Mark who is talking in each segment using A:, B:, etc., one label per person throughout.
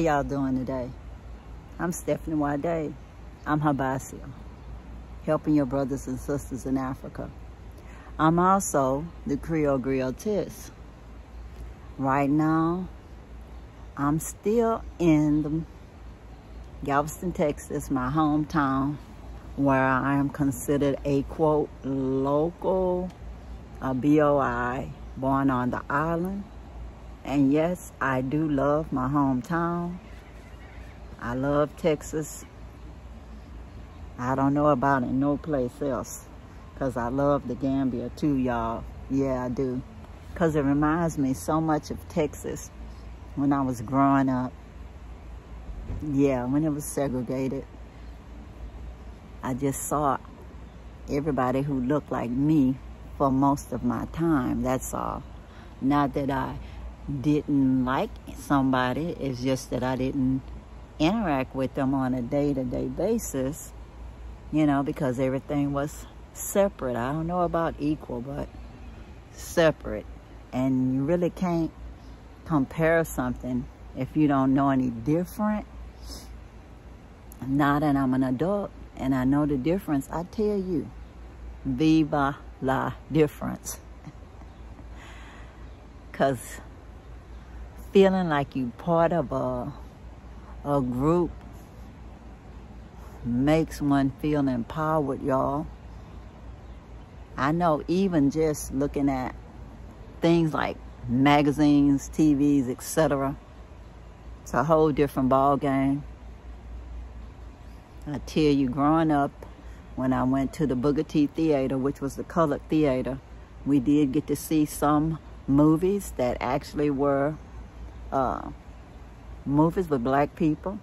A: y'all doing today? I'm Stephanie Nwadiei. I'm HYBASIA, helping your brothers and sisters in Africa. I'm also the Creole Griotess. Right now, I'm still in Galveston, Texas, my hometown, where I am considered a quote local, a BOI, born on the island. And yes, I do love my hometown. I love Texas. I don't know about it no place else. Because I love the Gambia too, y'all. Yeah, I do. Because it reminds me so much of Texas when I was growing up. Yeah, when it was segregated. I just saw everybody who looked like me for most of my time. That's all. Not that I didn't like somebody. It's just that I didn't interact with them on a day-to-day -day basis, you know, because everything was separate. I don't know about equal, but separate. And you really can't compare something if you don't know any different. Now that I'm an adult and I know the difference, I tell you, viva la difference. Because feeling like you're part of a, a group makes one feel empowered, y'all. I know even just looking at things like magazines, TVs, etc. It's a whole different ball game. I tell you, growing up, when I went to the Booker T Theater, which was the colored theater, we did get to see some movies that actually were uh, movies with black people.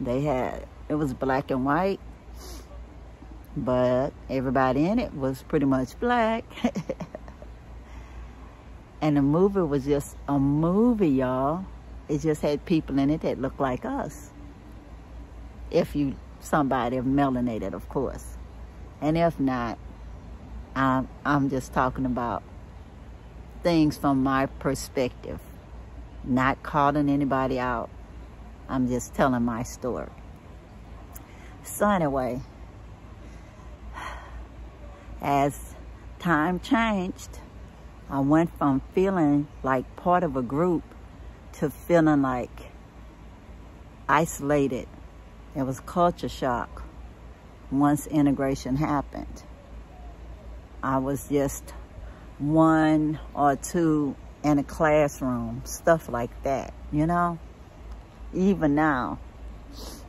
A: They had, it was black and white, but everybody in it was pretty much black. and the movie was just a movie, y'all. It just had people in it that looked like us. If you, somebody melanated, of course. And if not, I'm, I'm just talking about things from my perspective not calling anybody out. I'm just telling my story. So anyway, as time changed, I went from feeling like part of a group to feeling like isolated. It was culture shock once integration happened. I was just one or two in a classroom, stuff like that, you know? Even now,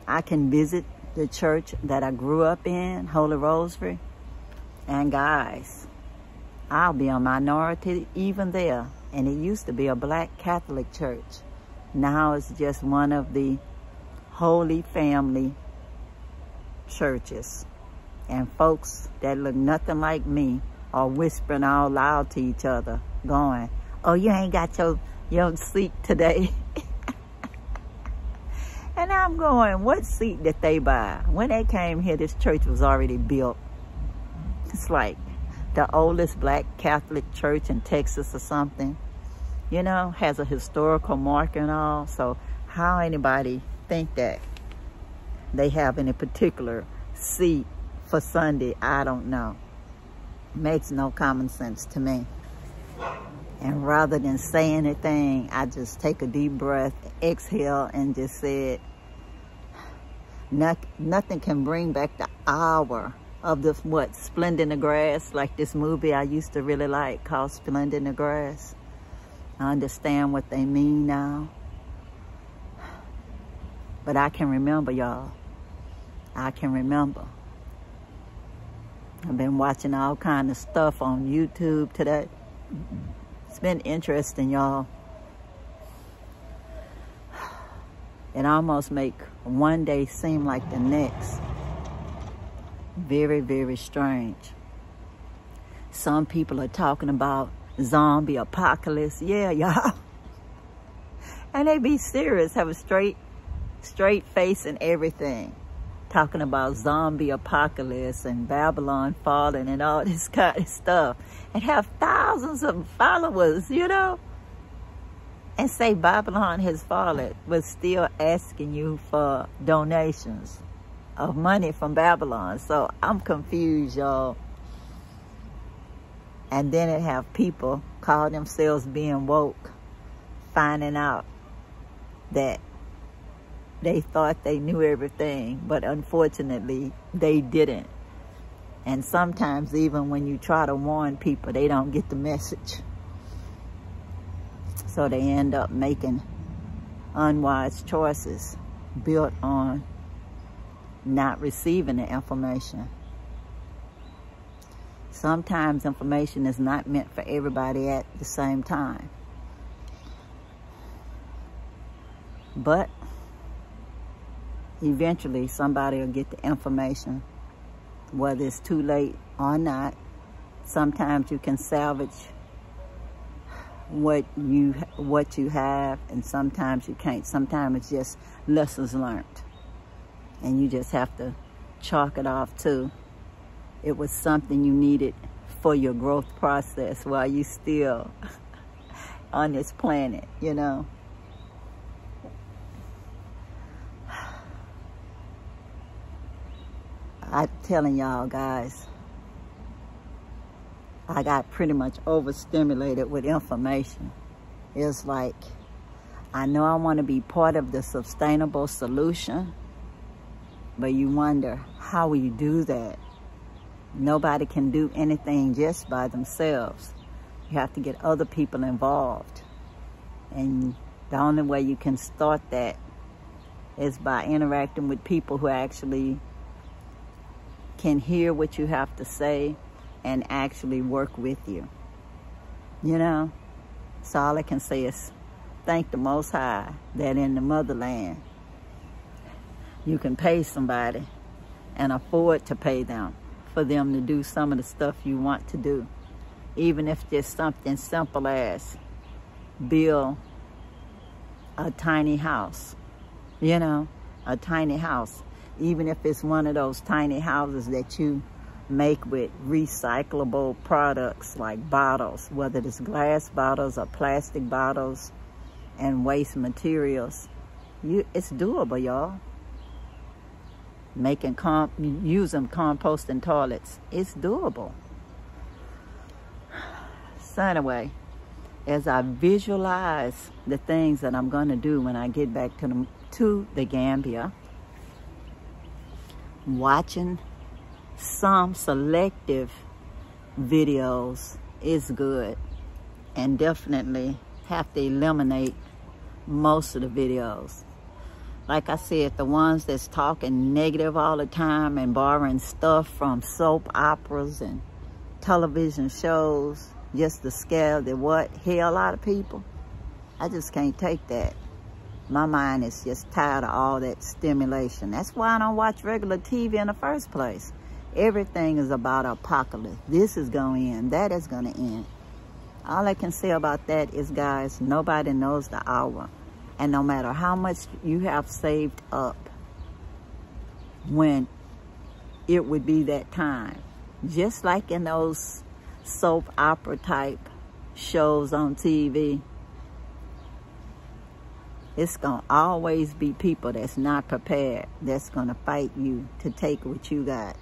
A: I can visit the church that I grew up in, Holy Rosary, and guys, I'll be a minority even there. And it used to be a black Catholic church. Now it's just one of the Holy Family churches. And folks that look nothing like me are whispering out loud to each other, going, oh, you ain't got your, your seat today. and I'm going, what seat did they buy? When they came here, this church was already built. It's like the oldest black Catholic church in Texas or something. You know, has a historical mark and all. So how anybody think that they have any particular seat for Sunday, I don't know. Makes no common sense to me. And rather than say anything, I just take a deep breath, exhale, and just said, nothing can bring back the hour of the, what, Splendid in the Grass, like this movie I used to really like called Splendid in the Grass. I understand what they mean now. But I can remember, y'all. I can remember. I've been watching all kind of stuff on YouTube today. It's been interesting, y'all. It almost make one day seem like the next. Very, very strange. Some people are talking about zombie apocalypse. Yeah, y'all. And they be serious, have a straight, straight face and everything. Talking about zombie apocalypse and Babylon falling and all this kind of stuff. And have thousands of followers, you know? And say Babylon has fallen, but still asking you for donations of money from Babylon. So I'm confused, y'all. And then it have people call themselves being woke, finding out that they thought they knew everything, but unfortunately they didn't. And sometimes even when you try to warn people, they don't get the message. So they end up making unwise choices built on not receiving the information. Sometimes information is not meant for everybody at the same time. But eventually somebody will get the information, whether it's too late or not. Sometimes you can salvage what you what you have, and sometimes you can't. Sometimes it's just lessons learned, and you just have to chalk it off to it was something you needed for your growth process while you still on this planet, you know. I'm telling y'all guys, I got pretty much overstimulated with information. It's like, I know I want to be part of the sustainable solution, but you wonder, how will you do that? Nobody can do anything just by themselves. You have to get other people involved. And the only way you can start that is by interacting with people who actually can hear what you have to say and actually work with you. You know? So all I can say is thank the Most High that in the motherland you can pay somebody and afford to pay them for them to do some of the stuff you want to do. Even if just something simple as build a tiny house, you know, a tiny house even if it's one of those tiny houses that you make with recyclable products like bottles, whether it's glass bottles or plastic bottles and waste materials. You, it's doable, y'all. Making comp, using composting toilets, it's doable. So anyway, as I visualize the things that I'm going to do when I get back to the, to the Gambia, watching some selective videos is good and definitely have to eliminate most of the videos. Like I said, the ones that's talking negative all the time and borrowing stuff from soap operas and television shows just to scare the what hell out of people. I just can't take that my mind is just tired of all that stimulation. That's why I don't watch regular TV in the first place. Everything is about apocalypse. This is going to end. That is going to end. All I can say about that is, guys, nobody knows the hour. And no matter how much you have saved up, when it would be that time. Just like in those soap opera type shows on TV, it's going to always be people that's not prepared that's going to fight you to take what you got.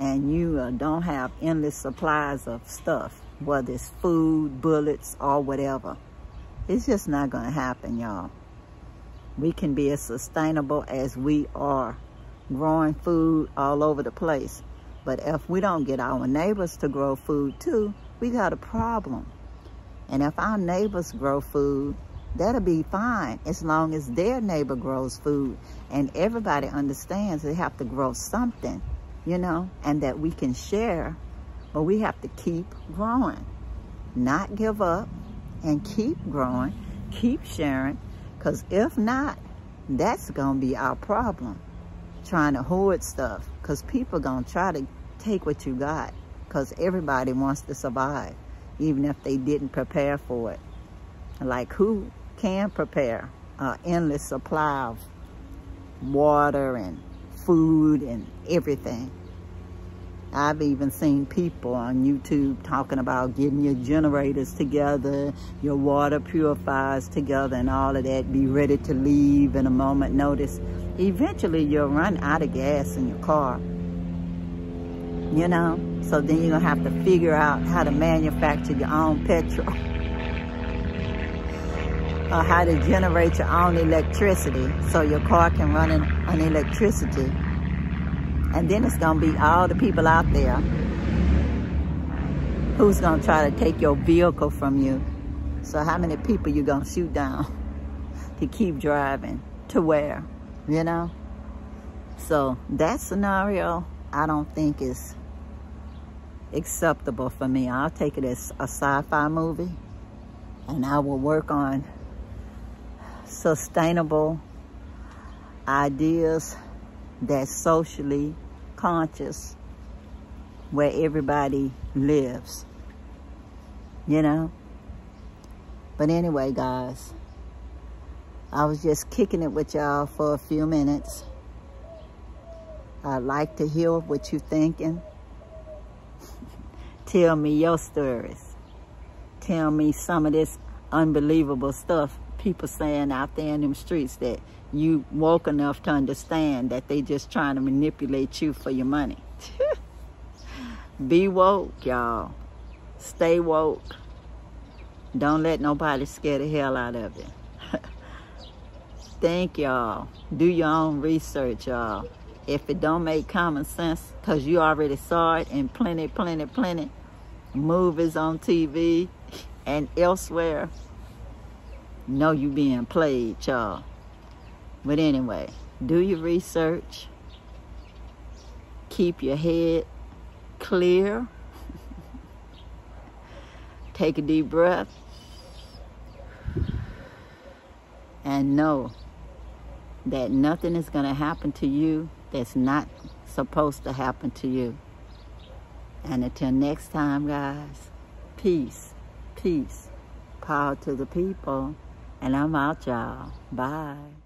A: And you uh, don't have endless supplies of stuff, whether it's food, bullets, or whatever. It's just not going to happen, y'all. We can be as sustainable as we are growing food all over the place. But if we don't get our neighbors to grow food too, we got a problem. And if our neighbors grow food, that'll be fine as long as their neighbor grows food and everybody understands they have to grow something, you know, and that we can share, but we have to keep growing, not give up and keep growing, keep sharing, because if not, that's going to be our problem, trying to hoard stuff, because people going to try to take what you got, because everybody wants to survive. even if they didn't prepare for it. Like who can prepare an endless supply of water and food and everything? I've even seen people on YouTube talking about getting your generators together, your water purifiers together and all of that, be ready to leave in a moment notice. Eventually you'll run out of gas in your car. You know? So then you're gonna have to figure out how to manufacture your own petrol. or how to generate your own electricity so your car can run on electricity and then it's gonna be all the people out there who's gonna try to take your vehicle from you. So how many people you gonna shoot down to keep driving? To where? You know? So that scenario, I don't think is acceptable for me. I'll take it as a sci-fi movie and I will work on sustainable ideas that's socially conscious where everybody lives. You know? But anyway, guys, I was just kicking it with y'all for a few minutes. I'd like to hear what you're thinking. Tell me your stories. Tell me some of this unbelievable stuff people saying out there in them streets that you woke enough to understand that they just trying to manipulate you for your money. Be woke, y'all. Stay woke. Don't let nobody scare the hell out of you. Think, y'all. Do your own research, y'all. If it don't make common sense, because you already saw it in plenty, plenty, plenty movies on TV and elsewhere, know you being played, y'all. But anyway, do your research. Keep your head clear. Take a deep breath. And know that nothing is going to happen to you that's not supposed to happen to you. And until next time, guys, peace, peace, power to the people. And I'm out, y'all. Bye.